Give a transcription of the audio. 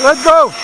Let's go.